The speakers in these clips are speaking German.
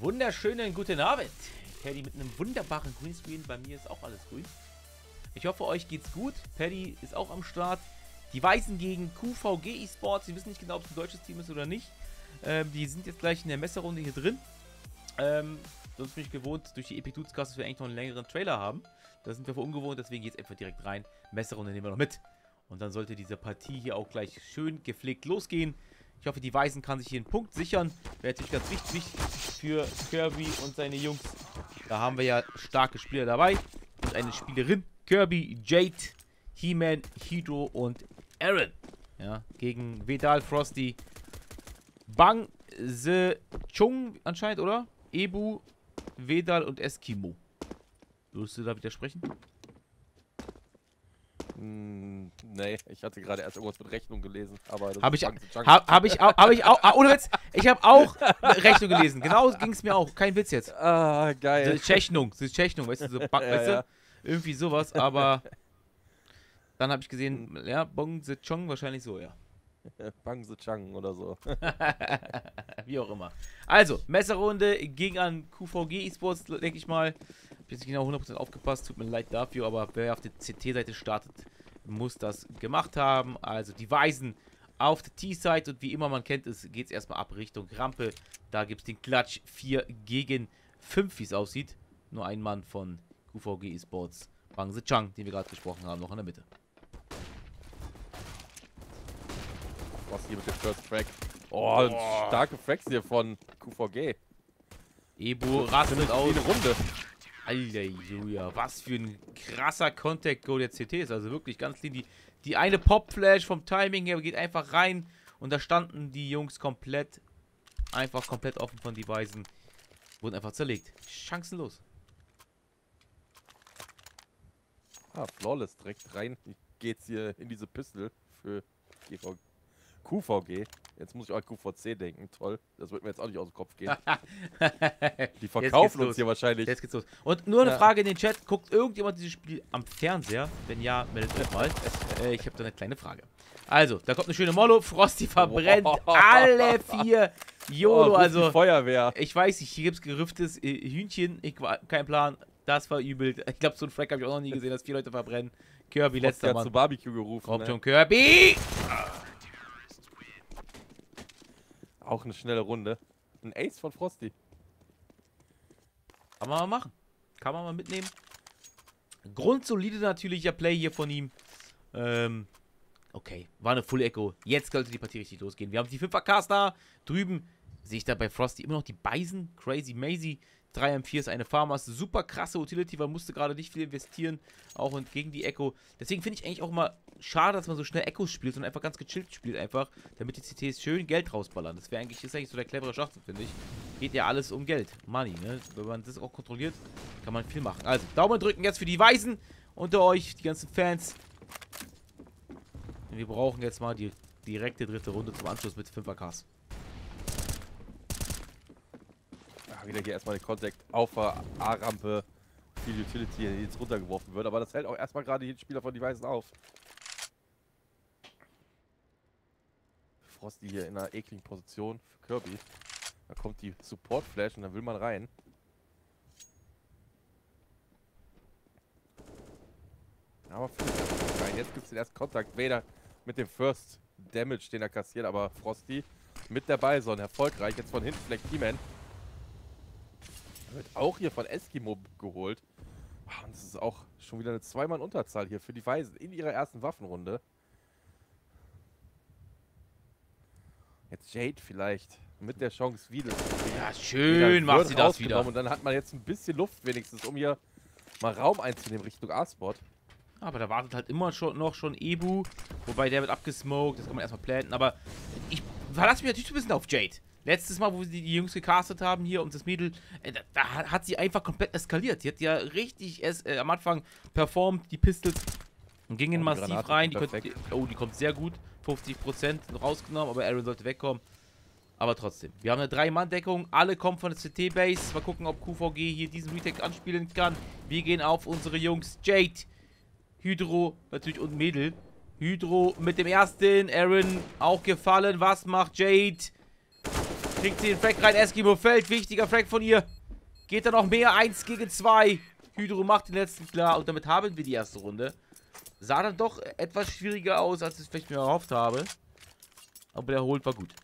wunderschönen guten Abend. Paddy mit einem wunderbaren Greenscreen. Bei mir ist auch alles grün. Ich hoffe, euch geht's gut. Paddy ist auch am Start. Die Weißen gegen QVG eSports. Sie wissen nicht genau, ob es ein deutsches Team ist oder nicht. Ähm, die sind jetzt gleich in der Messerrunde hier drin. Ähm, sonst bin ich gewohnt, durch die Epic Dudes dass wir eigentlich noch einen längeren Trailer haben. Da sind wir für ungewohnt, deswegen geht es einfach direkt rein. Messerrunde nehmen wir noch mit. Und dann sollte diese Partie hier auch gleich schön gepflegt losgehen. Ich hoffe, die Weißen kann sich hier einen Punkt sichern. Wäre natürlich ganz wichtig für Kirby und seine Jungs. Da haben wir ja starke Spieler dabei. Und eine Spielerin. Kirby, Jade, He-Man, Hydro und Aaron. Ja, gegen Vedal, Frosty, Bang, Se, Chung anscheinend, oder? Ebu, Vedal und Eskimo. Würdest du da widersprechen? Hm, nee, ich hatte gerade erst irgendwas mit Rechnung gelesen, aber das Habe ich, hab, hab ich auch, hab ich auch, ah, ohne Witz, ich habe auch Rechnung gelesen. Genau ging es mir auch, kein Witz jetzt. Ah, geil. Rechnung, das ist Rechnung, weißt du, so, ja, weißt ja. du, irgendwie sowas, aber dann habe ich gesehen, hm. ja, Bong Se Chong wahrscheinlich so, ja. Bang Se Chang oder so. Wie auch immer. Also, Messerrunde ging an QVG Esports, denke ich mal. Hab jetzt nicht genau 100% aufgepasst, tut mir leid dafür, aber wer auf der CT-Seite startet, muss das gemacht haben. Also die Weisen auf der T-Side und wie immer man kennt es, geht es erstmal ab Richtung Rampe. Da gibt es den Klatsch 4 gegen 5, wie es aussieht. Nur ein Mann von QVG Esports, Bang Se Chang, den wir gerade gesprochen haben, noch in der Mitte. Was hier mit dem First Track? Oh, oh. starke Fracks hier von QVG. Ebu rastet aus. Eine Runde. Halleluja, was für ein krasser Contact Go der CT ist. Also wirklich ganz clean. Die, die eine Pop-Flash vom Timing her geht einfach rein. Und da standen die Jungs komplett, einfach komplett offen von die Weisen. Wurden einfach zerlegt. Chancenlos. Ah, Flawless direkt rein. Geht's hier in diese Pistol für GVG. QVG. Jetzt muss ich auch an QVC denken. Toll. Das wird mir jetzt auch nicht aus dem Kopf gehen. Die verkaufen uns hier wahrscheinlich. Jetzt geht's los. Und nur eine ja. Frage in den Chat. Guckt irgendjemand dieses Spiel am Fernseher? Wenn ja, meldet euch mal. äh, ich habe da eine kleine Frage. Also, da kommt eine schöne Molo. Frosty verbrennt wow. alle vier YOLO. Oh, also, Feuerwehr. Ich weiß nicht, hier gibt es gerüfftes äh, Hühnchen. Ich kein Plan. Das war übel. Ich glaube, so einen Frack habe ich auch noch nie gesehen, dass vier Leute verbrennen. Kirby, letzter Mann. zu Barbecue gerufen. Kommt ne? schon, Kirby! Auch eine schnelle Runde. Ein Ace von Frosty. Kann man mal machen. Kann man mal mitnehmen. Grundsolide natürlicher Play hier von ihm. Ähm, okay, war eine Full Echo. Jetzt sollte die Partie richtig losgehen. Wir haben die 5er Caster drüben. Sehe ich da bei Frosty immer noch die Beisen. Crazy Maisie. 3M4 ist eine Farmers. Super krasse Utility, weil musste gerade nicht viel investieren. Auch und gegen die Echo. Deswegen finde ich eigentlich auch immer schade, dass man so schnell Echos spielt und einfach ganz gechillt spielt einfach, damit die CTs schön Geld rausballern. Das wäre eigentlich, ist eigentlich so der clevere Schachtel, finde ich. Geht ja alles um Geld. Money, ne? Wenn man das auch kontrolliert, kann man viel machen. Also, Daumen drücken jetzt für die Weisen unter euch, die ganzen Fans. Wir brauchen jetzt mal die direkte dritte Runde zum Anschluss mit 5er Ja, wieder hier erstmal den Kontakt auf der A-Rampe. Viel Utility, die jetzt runtergeworfen wird. Aber das hält auch erstmal gerade jeden Spieler von die Weißen auf. Frosty hier in einer ekligen Position für Kirby. Da kommt die Support Flash und dann will man rein. Aber. Jetzt gibt es den ersten Kontakt. Vader mit dem First Damage, den er kassiert. Aber Frosty mit der Bison erfolgreich. Jetzt von hinten vielleicht He-Man. Wird auch hier von Eskimo geholt. Und es ist auch schon wieder eine Zweimann-Unterzahl hier für die Weisen in ihrer ersten Waffenrunde. Jetzt Jade vielleicht mit der Chance wieder. Ja, schön macht sie das wieder. Und dann hat man jetzt ein bisschen Luft wenigstens, um hier mal Raum einzunehmen Richtung A-Spot. Aber da wartet halt immer schon noch schon Ebu. Wobei der wird abgesmoked, das kann man erstmal planten. Aber ich verlasse mich natürlich ein bisschen auf Jade. Letztes Mal, wo sie die Jungs gecastet haben hier um das Mädel, äh, da, da, hat sie einfach komplett eskaliert. Die hat ja richtig es, äh, am Anfang performt, die Pistols gingen oh, massiv rein. Die konnte, oh, die kommt sehr gut. 50% rausgenommen, aber Aaron sollte wegkommen. Aber trotzdem. Wir haben eine 3-Mann-Deckung. Alle kommen von der CT-Base. Mal gucken, ob QVG hier diesen Retake anspielen kann. Wir gehen auf unsere Jungs. Jade, Hydro natürlich und Mädel. Hydro mit dem ersten. Aaron auch gefallen. Was macht Jade? Kriegt sie den Frag rein. Eskimo fällt. Wichtiger Frag von ihr. Geht da noch mehr. 1 gegen 2. Hydro macht den letzten klar. Und damit haben wir die erste Runde. Sah dann doch etwas schwieriger aus, als ich es vielleicht mir erhofft habe. Aber der Hold war gut.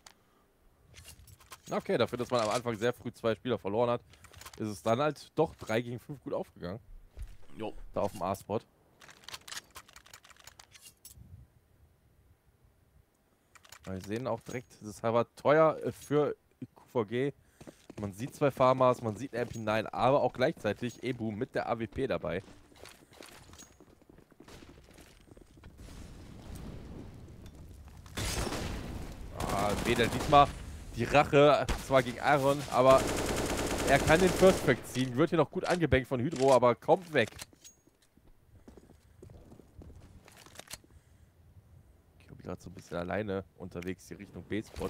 Okay, dafür, dass man am Anfang sehr früh zwei Spieler verloren hat, ist es dann halt doch 3 gegen 5 gut aufgegangen. Jo. Da auf dem A-Spot. Wir sehen auch direkt, das war teuer für QVG. Man sieht zwei Farmers, man sieht MP9, aber auch gleichzeitig Ebu mit der AWP dabei. Ah, Wedel diesmal die Rache, zwar gegen Aaron, aber er kann den First Track ziehen. Wird hier noch gut angebankt von Hydro, aber kommt weg. Ich bin gerade so ein bisschen alleine unterwegs hier Richtung B-Spot.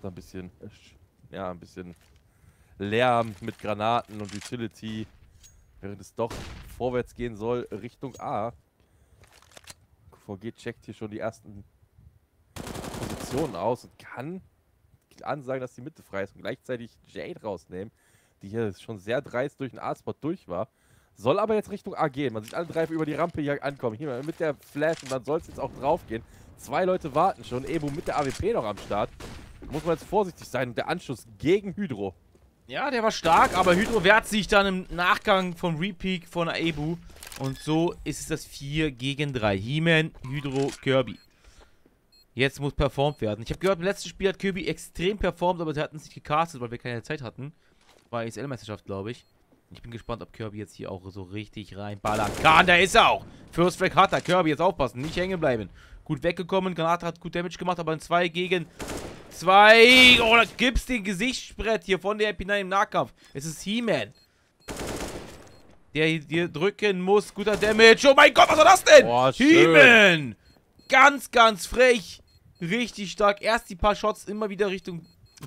Macht da ein bisschen, ja, ein bisschen Lärm mit Granaten und Utility. Während es doch vorwärts gehen soll Richtung A. QVG checkt hier schon die ersten Positionen aus und kann ansagen, dass die Mitte frei ist und gleichzeitig Jade rausnehmen, die hier schon sehr dreist durch den A-Spot durch war. Soll aber jetzt Richtung A gehen. Man sieht alle drei über die Rampe hier ankommen. Hier mit der Flash und dann soll es jetzt auch drauf gehen. Zwei Leute warten schon. Ebu mit der AWP noch am Start. Muss man jetzt vorsichtig sein. Der Anschluss gegen Hydro. Ja, der war stark, aber Hydro wehrt sich dann im Nachgang vom Repeak von Ebu. Und so ist es das 4 gegen 3. He-Man, Hydro, Kirby. Jetzt muss performt werden. Ich habe gehört, im letzten Spiel hat Kirby extrem performt, aber sie hatten es nicht gecastet, weil wir keine Zeit hatten. War ESL-Meisterschaft, glaube ich. Ich bin gespannt, ob Kirby jetzt hier auch so richtig reinballern kann. Da ist er auch. First Track hat er. Kirby, jetzt aufpassen. Nicht hängen bleiben. Gut weggekommen. Granate hat gut Damage gemacht, aber in 2 gegen 2. Oh, da gibt's den Gesichtsbrett hier von der MP9 im Nahkampf. Es ist He-Man. Der hier drücken muss. Guter Damage. Oh mein Gott, was war das denn? He-Man. Ganz, ganz frech. Richtig stark. Erst die paar Shots immer wieder Richtung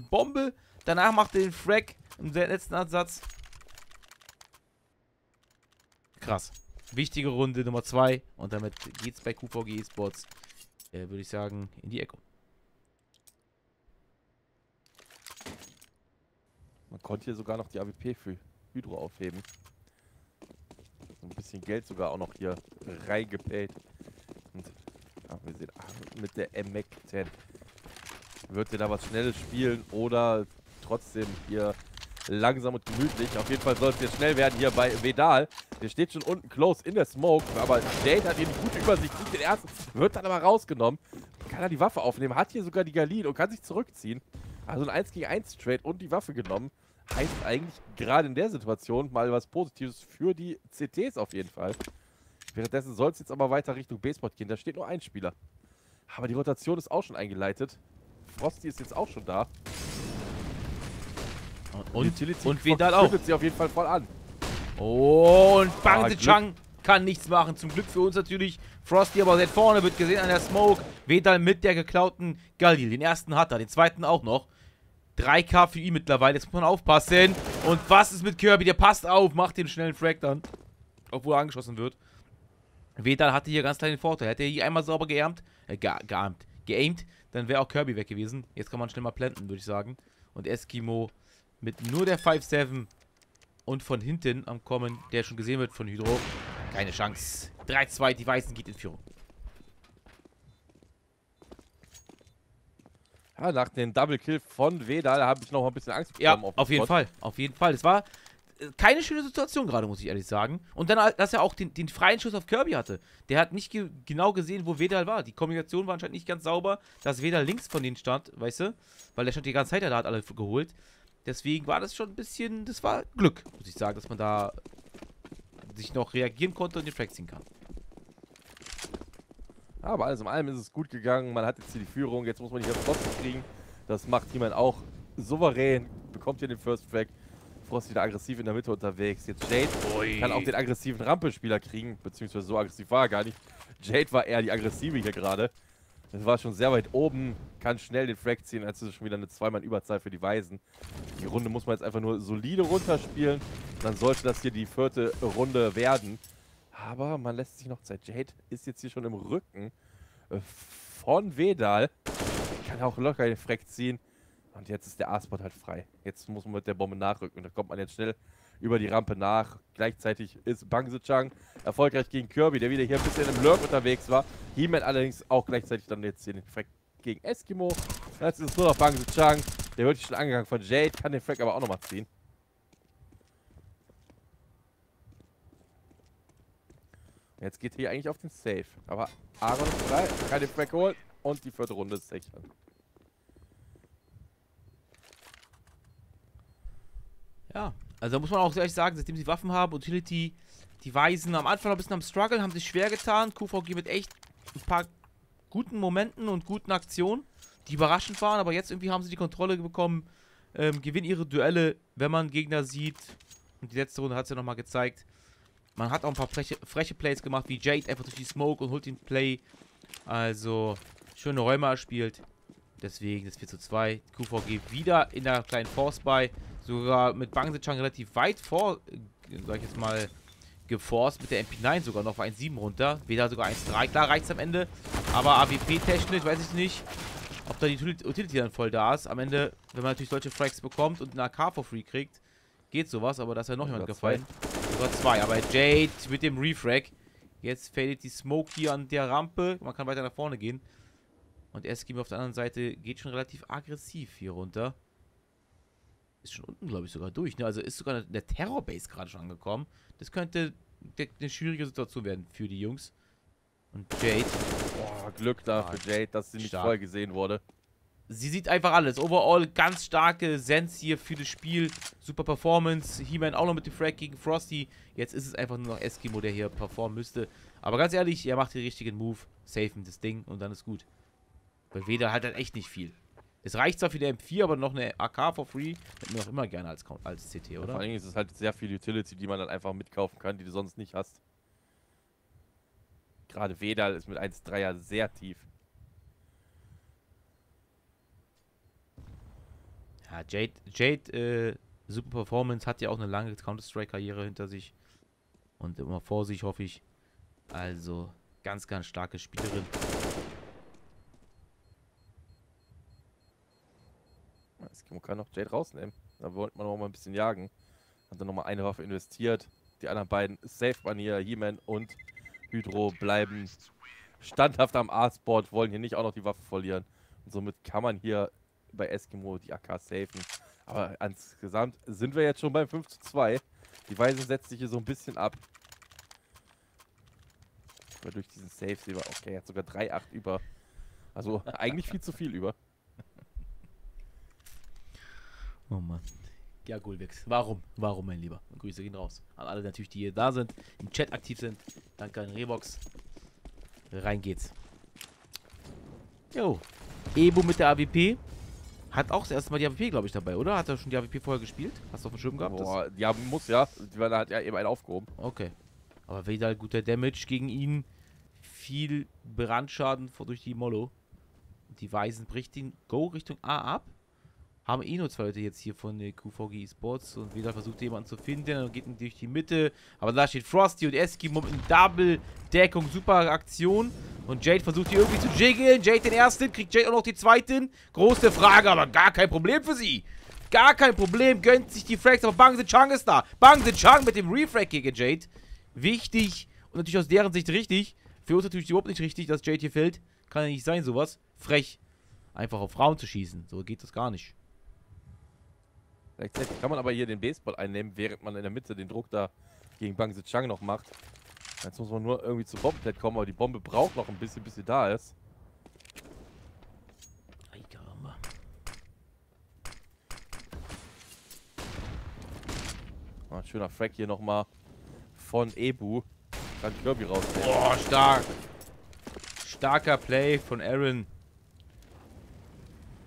Bombe. Danach macht er den Frag im letzten Ansatz. Krass. Wichtige Runde Nummer 2. Und damit geht's bei QVG Esports, äh, würde ich sagen, in die Ecke. Man konnte hier sogar noch die AWP für Hydro aufheben. Ein bisschen Geld sogar auch noch hier reingepayt. Und ja, wir sehen ah, mit der MX 10 wird er da was Schnelles spielen oder trotzdem hier langsam und gemütlich. Auf jeden Fall soll es jetzt schnell werden hier bei Vedal. Der steht schon unten close in der Smoke, aber Jade hat hier eine gute Übersicht, den ersten, wird dann aber rausgenommen. Kann er die Waffe aufnehmen, hat hier sogar die Galil und kann sich zurückziehen. Also ein 1 gegen 1 Trade und die Waffe genommen. Heißt eigentlich gerade in der Situation mal was Positives für die CTs auf jeden Fall. Währenddessen soll es jetzt aber weiter Richtung B-Spot gehen. Da steht nur ein Spieler. Aber die Rotation ist auch schon eingeleitet. Frosty ist jetzt auch schon da. Und, Utility und Vedal auch. sie auf jeden Fall voll an. Oh, und Bang ah, Chang kann nichts machen. Zum Glück für uns natürlich. Frosty aber seit vorne wird gesehen an der Smoke. Vedal mit der geklauten Galil. Den ersten hat er, den zweiten auch noch. 3k für ihn mittlerweile. Jetzt muss man aufpassen. Und was ist mit Kirby? Der passt auf, macht den schnellen Frag dann. Obwohl er angeschossen wird. Vedal hatte hier ganz kleinen Vorteil. Hätte er hier einmal sauber gearmt, äh, gearmt, geaimt, dann wäre auch Kirby weg gewesen. Jetzt kann man schnell mal planten, würde ich sagen. Und Eskimo mit nur der 5-7 und von hinten am Kommen, der schon gesehen wird von Hydro. Keine Chance. 3-2, die Weißen geht in Führung. Ja, nach dem Double Kill von Vedal habe ich noch mal ein bisschen Angst bekommen. Ja, auf, auf jeden Fall. Auf jeden Fall. Es war äh, keine schöne Situation gerade, muss ich ehrlich sagen. Und dann, dass er auch den, den freien Schuss auf Kirby hatte. Der hat nicht ge genau gesehen, wo Vedal war. Die Kommunikation war anscheinend nicht ganz sauber, dass Vedal links von denen stand, weißt du? Weil der stand die ganze Zeit, der hat alle geholt. Deswegen war das schon ein bisschen, das war Glück, muss ich sagen, dass man da sich noch reagieren konnte und den Frag ziehen kann. Aber alles in allem ist es gut gegangen. Man hat jetzt hier die Führung. Jetzt muss man hier Frosty kriegen. Das macht jemand auch souverän. Bekommt hier den First Track. Frost wieder aggressiv in der Mitte unterwegs. Jetzt Jade Ui. kann auch den aggressiven Rampelspieler kriegen. Beziehungsweise so aggressiv war er gar nicht. Jade war eher die aggressive hier gerade. Das war schon sehr weit oben, kann schnell den Frag ziehen, als ist schon wieder eine Zweimann-Überzahl für die Weisen. Die Runde muss man jetzt einfach nur solide runterspielen. Dann sollte das hier die vierte Runde werden. Aber man lässt sich noch Zeit. Jade ist jetzt hier schon im Rücken äh, von Vedal. kann auch locker den Freck ziehen. Und jetzt ist der A-Spot halt frei. Jetzt muss man mit der Bombe nachrücken. Da kommt man jetzt schnell über die Rampe nach. Gleichzeitig ist Bang Chang erfolgreich gegen Kirby, der wieder hier ein bisschen im Lurk unterwegs war. He-Man allerdings auch gleichzeitig dann jetzt hier den Freck gegen Eskimo. Jetzt ist nur noch Bang Chang. Der wird schon angegangen von Jade, kann den Freck aber auch nochmal ziehen. Jetzt geht hier eigentlich auf den Safe. Aber Aaron ist frei, kann den Freck holen und die vierte Runde ist sichern. Ja, also da muss man auch ehrlich sagen, seitdem sie Waffen haben, Utility, die Weisen am Anfang ein bisschen am Struggle, haben sich schwer getan. QVG mit echt ein paar guten Momenten und guten Aktionen, die überraschend waren, aber jetzt irgendwie haben sie die Kontrolle bekommen, ähm, gewinnen ihre Duelle, wenn man Gegner sieht. Und die letzte Runde hat es ja nochmal gezeigt. Man hat auch ein paar freche, freche Plays gemacht, wie Jade einfach durch die Smoke und holt den Play. Also, schöne Räume erspielt. Deswegen das 4 zu 2. QVG wieder in der kleinen Force by. Sogar mit Bang Chang relativ weit vor, sag ich jetzt mal, geforst. Mit der MP9 sogar noch auf 1,7 runter. Weder sogar 1,3. Klar reicht es am Ende. Aber AWP-technisch weiß ich nicht, ob da die Utility dann voll da ist. Am Ende, wenn man natürlich solche Frags bekommt und eine AK for free kriegt, geht sowas. Aber da ist ja noch jemand gefallen. Sogar zwei. Aber Jade mit dem Refrag. Jetzt fadet die Smoke hier an der Rampe. Man kann weiter nach vorne gehen. Und Eskimo auf der anderen Seite geht schon relativ aggressiv hier runter. Ist schon unten, glaube ich, sogar durch. Ne? Also ist sogar in der Terrorbase gerade schon angekommen. Das könnte eine schwierige Situation werden für die Jungs. Und Jade. Boah, Glück da für Jade, dass sie nicht Stark. voll gesehen wurde. Sie sieht einfach alles. Overall ganz starke Sense hier für das Spiel. Super Performance. He-Man auch noch mit dem Frag gegen Frosty. Jetzt ist es einfach nur noch Eskimo, der hier performen müsste. Aber ganz ehrlich, er macht den richtigen Move. Safen das Ding und dann ist gut. Weil hat halt echt nicht viel. Es reicht zwar für die M4, aber noch eine AK for free hätten wir noch immer gerne als, als CT, oder? Ja, vor allem ist es halt sehr viel Utility, die man dann einfach mitkaufen kann, die du sonst nicht hast. Gerade Vedal ist mit 1,3er sehr tief. Ja, Jade, Jade äh, Super Performance hat ja auch eine lange Counter-Strike-Karriere hinter sich. Und immer vor sich, hoffe ich. Also, ganz, ganz starke Spielerin. Man kann noch Jade rausnehmen. Da wollte man noch mal ein bisschen jagen. Hat dann noch mal eine Waffe investiert. Die anderen beiden, Safe man hier, He-Man und Hydro, bleiben standhaft am A-Spot, wollen hier nicht auch noch die Waffe verlieren. Und somit kann man hier bei Eskimo die AK safen. Aber insgesamt sind wir jetzt schon beim 5 zu 2. Die Weise setzt sich hier so ein bisschen ab. Aber durch diesen Safe sehen wir, okay, er hat sogar 3-8 über. Also eigentlich viel zu viel über. Oh Mann. Ja, Gulwix. Warum? Warum, mein Lieber? Und Grüße gehen raus. An alle natürlich, die hier da sind, im Chat aktiv sind. Danke an Rebox. Rein geht's. Jo. Ebo mit der AWP. Hat auch das erste Mal die AWP, glaube ich, dabei, oder? Hat er schon die AWP vorher gespielt? Hast du auf dem Schirm gehabt? Boah, ja, muss ja. Weil er hat ja eben einen aufgehoben. Okay. Aber wieder guter Damage gegen ihn. Viel Brandschaden durch die Mollo. Die Weisen bricht den Go Richtung A ab haben eh nur zwei Leute jetzt hier von der QVG Sports und wieder versucht jemanden zu finden und geht durch die Mitte. Aber da steht Frosty und Eskimo in Double-Deckung. Super Aktion. Und Jade versucht hier irgendwie zu jiggeln. Jade den ersten, kriegt Jade auch noch die zweiten. Große Frage, aber gar kein Problem für sie. Gar kein Problem, gönnt sich die Frags, aber Bang Chang ist da. Bang Chang mit dem Refrag gegen Jade. Wichtig und natürlich aus deren Sicht richtig. Für uns natürlich überhaupt nicht richtig, dass Jade hier fällt. Kann ja nicht sein, sowas. Frech. Einfach auf Frauen zu schießen. So geht das gar nicht. Gleichzeitig kann man aber hier den Baseball einnehmen, während man in der Mitte den Druck da gegen Bang Chang noch macht. Jetzt muss man nur irgendwie zu Bombenpad kommen, aber die Bombe braucht noch ein bisschen, bis sie da ist. Ay, caramba. Oh, ein schöner Frag hier nochmal von Ebu. Kann Kirby rausnehmen. Boah, stark. Starker Play von Aaron.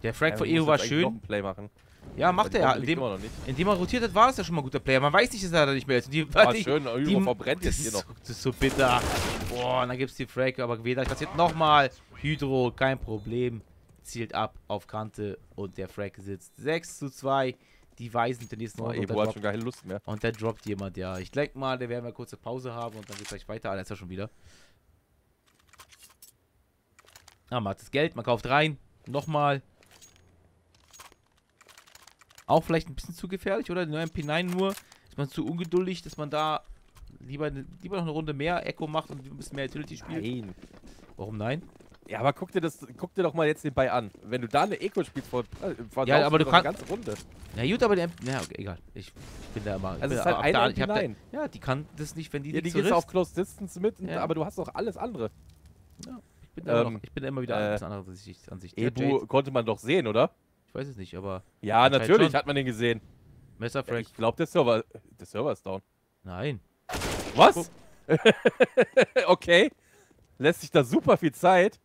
Der Frag von Ebu war schön. Noch ein Play machen. Ja, macht er ja. Indem, indem er rotiert hat, war das ja schon mal ein guter Player. Man weiß nicht, dass er da nicht mehr ist. Die, oh, die, schön, die, die verbrennt jetzt hier noch. Das ist so bitter. Boah, und dann gibt es die Frag, aber Gweda kassiert nochmal. Hydro, kein Problem. Zielt ab auf Kante und der Frag sitzt 6 zu 2. Die Weisen den nächsten oh, Runde. Ebo hat schon keine Lust mehr. Und der droppt jemand, ja. Ich denke mal, der werden wir kurze Pause haben und dann geht es gleich weiter. Ah, ist ja schon wieder. Ah, man hat das Geld, man kauft rein. Nochmal. Auch vielleicht ein bisschen zu gefährlich, oder? Der MP9 nur. Ist man zu ungeduldig, dass man da lieber, lieber noch eine Runde mehr Echo macht und ein bisschen mehr Utility spielt? Nein. Warum nein? Ja, aber guck dir das, guck dir doch mal jetzt den Bei an. Wenn du da eine Eco spielst vor, äh, vor Ja, aber du eine kannst- ganze Runde. Na gut, aber der MP... Ja, okay, egal. Ich, ich bin da immer... Also es ist halt eine da- MP9. Ja, die kann das nicht, wenn die Ja, die du auf. Close Distance mit, Ja. aber du hast auch alles andere. Ich bin da, immer Ähm, noch, ich bin da immer wieder äh, ein bisschen anderer Ansicht. Ansicht. Ja, Ebu konnte man doch sehen, oder? Ich weiß es nicht, aber Ja, natürlich hat man den gesehen. Messer Frank. Ich glaube, der Server, der Server ist down. Nein. Was? okay. Lässt sich da super viel Zeit.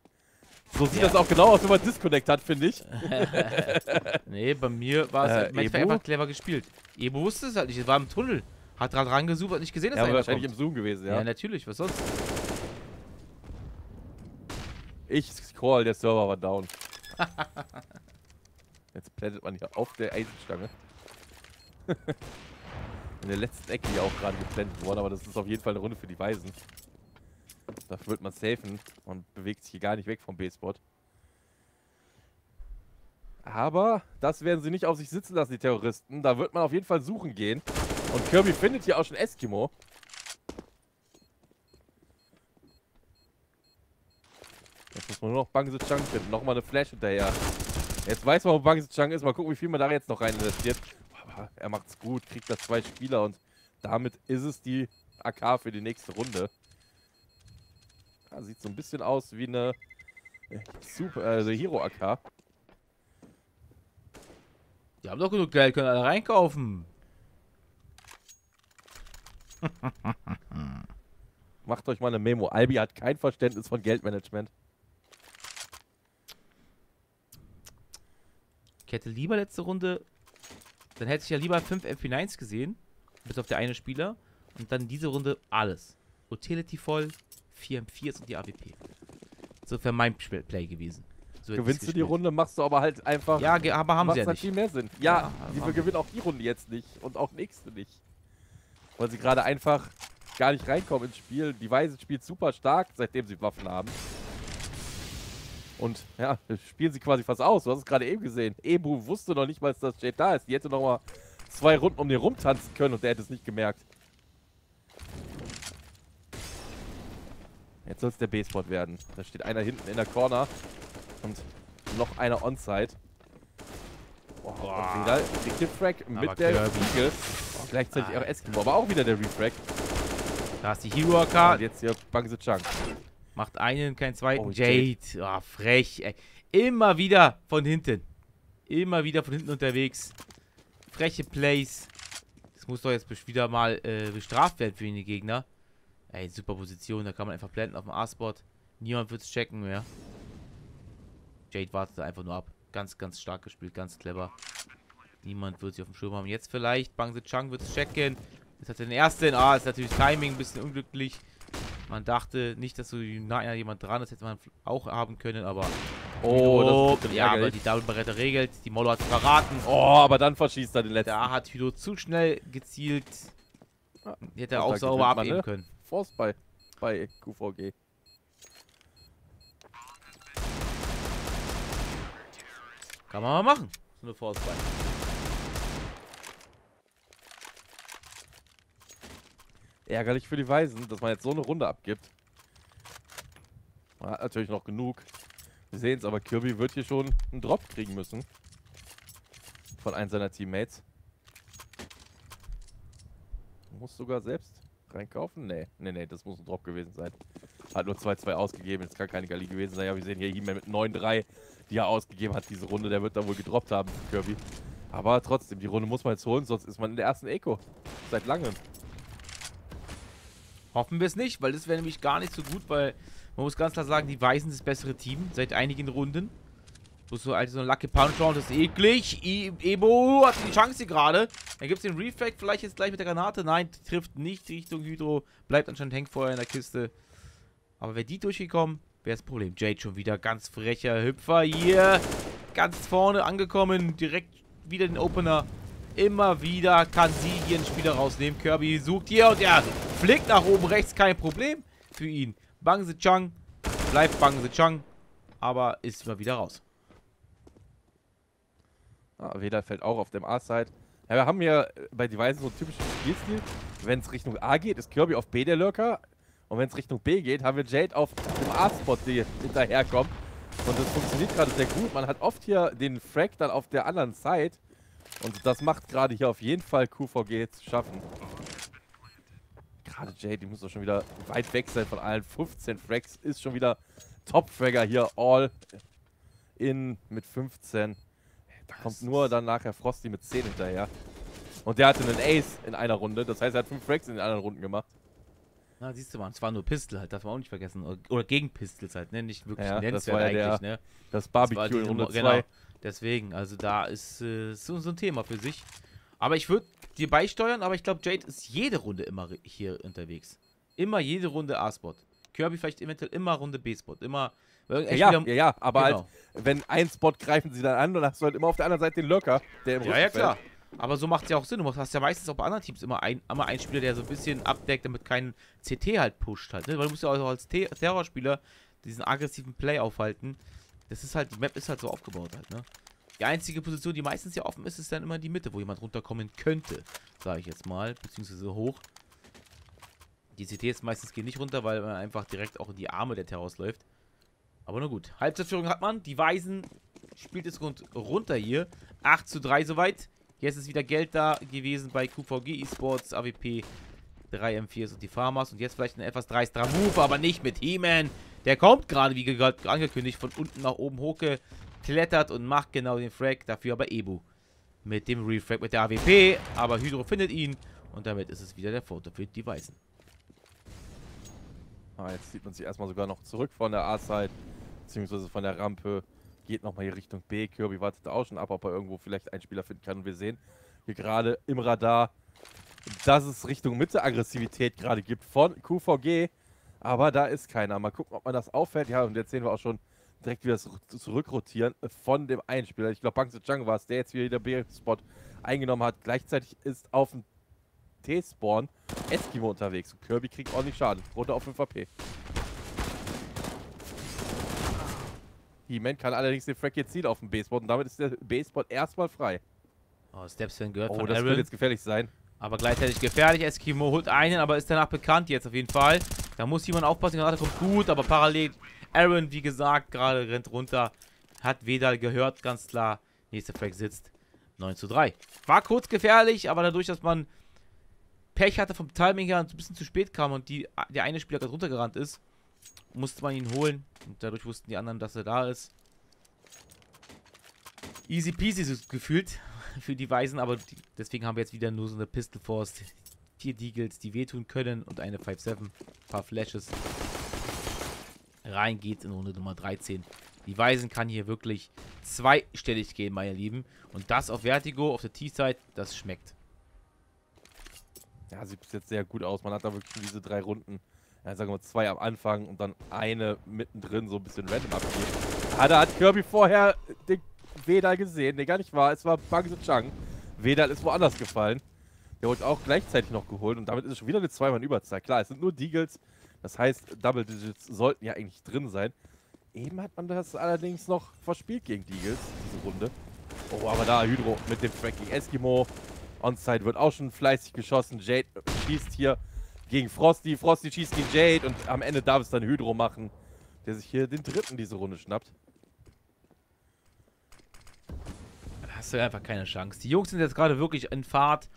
So sieht Ja. das auch genau aus, wenn man Disconnect hat, finde ich. Nee, bei mir war es Äh, halt, einfach clever gespielt. Ebu wusste es halt nicht, es war im Tunnel. Hat dran rangesucht, hat nicht gesehen, dass Ja, er wahrscheinlich kommt. im Zoom gewesen, Ja. ja. natürlich, was sonst? Ich scroll, der Server war down. Jetzt plättet man hier auf der Eisenstange. In der letzten Ecke hier auch gerade geplantet worden, aber das ist auf jeden Fall eine Runde für die Weisen. Dafür wird man safen und bewegt sich hier gar nicht weg vom B-Spot. Aber das werden sie nicht auf sich sitzen lassen, die Terroristen. Da wird man auf jeden Fall suchen gehen. Und Kirby findet hier auch schon Eskimo. Jetzt muss man nur noch Bangse Chang finden. Nochmal eine Flash hinterher. Jetzt weiß man, wo Bangse Chang ist. Mal gucken, wie viel man da jetzt noch rein investiert. Aber er macht's gut, kriegt da zwei Spieler und damit ist es die AK für die nächste Runde. Ja, sieht so ein bisschen aus wie eine äh, Super, also Hero AK. Die haben doch genug Geld, können alle reinkaufen. Macht euch mal eine Memo. Albi hat kein Verständnis von Geldmanagement. Ich hätte lieber letzte Runde, dann hätte ich ja lieber 5 MP9s gesehen, bis auf der eine Spieler, und dann diese Runde alles. Utility voll, 4 M4s und die AWP. So wäre mein Play gewesen. So Gewinnst du die. Runde, machst du aber halt einfach. Ja, aber haben macht sie ja halt nicht. viel mehr Sinn. Ja, Ja, die aber- gewinnen auch die Runde jetzt nicht und auch nächste nicht. Weil sie gerade einfach gar nicht reinkommen ins Spiel. Die Weise spielt super stark, seitdem sie Waffen haben. Und ja, spielen sie quasi fast aus. Du hast es gerade eben gesehen. Ebu wusste noch nicht mal, dass Jade da ist. Die hätte noch mal zwei Runden um den rumtanzen können und der hätte es nicht gemerkt. Jetzt soll es der B-Spot werden. Da steht einer hinten in der Corner und noch einer on-site. Oh, und wieder kriegt den Frag mit Aber der. Eagle. Oh, gleichzeitig Ah. auch Eskimo, aber auch wieder der Refrag. Da ist die Hero Und jetzt hier Bangse Chang. Macht einen, keinen zweiten. Oh, Jade, ah, frech, ey. Immer wieder von hinten. Immer wieder von hinten unterwegs. Freche Plays. Das muss doch jetzt wieder mal äh, bestraft werden für den Gegner. Ey, super Position, da kann man einfach blenden auf dem A-Spot. Niemand wird es checken mehr. Jade wartet einfach nur ab. Ganz, ganz stark gespielt, ganz clever. Niemand wird sie auf dem Schirm haben. Jetzt vielleicht, Bangse Chang wird es checken. Jetzt hat er den ersten. Ah, ist natürlich Timing ein bisschen unglücklich. Man dachte nicht, dass so nah jemand dran ist, hätte man auch haben können, aber. Oh, das ist ja, aber die Double Beretta regelt. Die Molo hat verraten. Oh, aber dann verschießt er den letzten. Da hat Hüdo zu schnell gezielt. Die hätte er auch sauber abgeben ne? können. Force bei, bei QVG. Kann man mal machen. So eine Force bei. Ärgerlich für die Weisen, dass man jetzt so eine Runde abgibt. Man hat natürlich noch genug. Wir sehen es, aber Kirby wird hier schon einen Drop kriegen müssen. Von einem seiner Teammates. Muss sogar selbst reinkaufen? Nee, nee, nee, das muss ein Drop gewesen sein. Hat nur 2-2 ausgegeben, jetzt kann keine Gali gewesen sein. Ja, wir sehen hier He-Man mit 9-3, die er ausgegeben hat, diese Runde. Der wird da wohl gedroppt haben, Kirby. Aber trotzdem, die Runde muss man jetzt holen, sonst ist man in der ersten Eco. Seit langem. Hoffen wir es nicht, weil das wäre nämlich gar nicht so gut, weil man muss ganz klar sagen, die Weißen sind das bessere Team seit einigen Runden. Bloß so, also so ein Lucky Punch Round ist eklig. I Ebo hat die Chance gerade. Dann gibt es den Reflect vielleicht jetzt gleich mit der Granate. Nein, trifft nicht Richtung Hydro. Bleibt anscheinend hängt vorher in der Kiste. Aber wäre die durchgekommen, wäre das Problem. Jade schon wieder ganz frecher Hüpfer hier. Ganz vorne angekommen. Direkt wieder den Opener. Immer wieder kann sie einen Spieler rausnehmen. Kirby sucht hier und er flickt nach oben rechts. Kein Problem für ihn. Bangse Chang bleibt Bangse Chang. Aber ist immer wieder raus. Ah, Wedal fällt auch auf dem A-Side. Ja, wir haben hier bei Devices so einen typischen Spielstil. Wenn es Richtung A geht, ist Kirby auf B der Lurker. Und wenn es Richtung B geht, haben wir Jade auf dem A-Spot, die hinterherkommt. Und das funktioniert gerade sehr gut. Man hat oft hier den Frag dann auf der anderen Side. Und das macht gerade hier auf jeden Fall QVG zu schaffen. Gerade Jade, die muss doch schon wieder weit weg sein von allen 15 Frags. Ist schon wieder Top-Fragger hier, all in mit 15. Da kommt nur dann nachher Frosty mit 10 hinterher. Und der hatte einen Ace in einer Runde. Das heißt, er hat 5 Frags in den anderen Runden gemacht. Na, siehst du mal, es war nur Pistol halt, darf man auch nicht vergessen. Oder gegen Pistols halt, ne? Nicht wirklich Ja, das nennenswert war ja eigentlich, der- ne? Das Das war Barbecue die in Runde Nummer- 2. Genau, deswegen, also da ist äh, so, so ein Thema für sich. Aber ich würde dir beisteuern, aber ich glaube, Jade ist jede Runde immer hier unterwegs. Immer jede Runde A-Spot. Kirby vielleicht eventuell immer Runde B-Spot. Immer. Ja, ja, ja, aber Genau. halt, wenn ein Spot greifen sie dann an, dann hast du halt immer auf der anderen Seite den Lurker, der im Ja, Rücken ja, fällt. klar. Aber so macht es ja auch Sinn. Du hast ja meistens auch bei anderen Teams immer, ein, immer einen Spieler, der so ein bisschen abdeckt, damit kein CT halt pusht halt. Ne? Weil du musst ja auch als Te- Terrorspieler diesen aggressiven Play aufhalten. Das ist halt, die Map ist halt so aufgebaut halt, ne? Die einzige Position, die meistens ja offen ist, ist dann immer die Mitte, wo jemand runterkommen könnte, sage ich jetzt mal, beziehungsweise hoch. Die CTs meistens gehen nicht runter, weil man einfach direkt auch in die Arme der Terrors läuft. Aber na gut. Halbzeitführung hat man. Die Weisen spielt es rund runter hier. 8 zu 3 soweit. Jetzt ist wieder Geld da gewesen bei QVG Esports, AWP 3M4 und die Farmers. Und jetzt vielleicht ein etwas dreister Move, aber nicht mit He-Man. Der kommt gerade, wie ge- angekündigt, von unten nach oben hochgeklettert und macht genau den Frag. Dafür aber Ebu mit dem Refrag mit der AWP. Aber Hydro findet ihn. Und damit ist es wieder der Foto für die Weißen. Ah, jetzt sieht man sich erstmal sogar noch zurück von der A-Side, beziehungsweise von der Rampe. Geht nochmal hier Richtung B. Kirby wartet auch schon ab, ob er irgendwo vielleicht einen Spieler finden kann. Und wir sehen hier gerade im Radar, dass es Richtung Mitte Aggressivität gerade gibt von QVG. Aber da ist keiner. Mal gucken, ob man das auffällt. Ja, und jetzt sehen wir auch schon direkt wieder Zurückrotieren von dem einen Spieler. Ich glaube, Bangse Chang war es, der jetzt wieder der B-Spot eingenommen hat. Gleichzeitig ist auf dem T-Spawn Eskimo unterwegs. Und Kirby kriegt ordentlich Schaden. Runter auf 5 AP. He-Man kann allerdings den Frack jetzt ziehen auf dem B-Spot und damit ist der B-Spot erstmal frei. Oh, Stepson gehört Oh, von das Aaron. könnte jetzt gefährlich sein. Aber gleichzeitig gefährlich. Eskimo holt einen, aber ist danach bekannt jetzt auf jeden Fall. Da muss jemand aufpassen. Gerade kommt gut, aber parallel. Aaron, wie gesagt, gerade rennt runter. Hat Vedal gehört, ganz klar. Nächster Frag sitzt. 9 zu 3. War kurz gefährlich, aber dadurch, dass man Pech hatte vom Timing her und ein bisschen zu spät kam und die, der eine Spieler gerade runtergerannt ist, musste man ihn holen. Und dadurch wussten die anderen, dass er da ist. Easy peasy so gefühlt für die Weisen, aber die, deswegen haben wir jetzt wieder nur so eine Pistol Force. Vier Deagles, die wehtun können und eine 5-7. Ein paar Flashes. Rein geht's in Runde Nummer 13. Die Weisen kann hier wirklich zweistellig gehen, meine Lieben. Und das auf Vertigo, auf der T-Side, das schmeckt. Ja, sieht bis jetzt sehr gut aus. Man hat da wirklich diese drei Runden. Ja, sagen wir mal zwei am Anfang und dann eine mittendrin so ein bisschen random abgegeben. Ah, da hat Kirby vorher den Vedal gesehen. Nee, gar nicht wahr. Es war Bangse Chang. Vedal ist woanders gefallen. Der wurde auch gleichzeitig noch geholt und damit ist es schon wieder eine zweimal Überzahl. Klar, es sind nur Deagles. Das heißt, Double Digits sollten ja eigentlich drin sein. Eben hat man das allerdings noch verspielt gegen Deagles, diese Runde. Oh, aber da Hydro mit dem Tracking Eskimo. Onside wird auch schon fleißig geschossen. Jade schießt hier gegen Frosty. Frosty schießt gegen Jade und am Ende darf es dann Hydro machen, der sich hier den dritten diese Runde schnappt. Da hast du einfach keine Chance. Die Jungs sind jetzt gerade wirklich in Fahrt.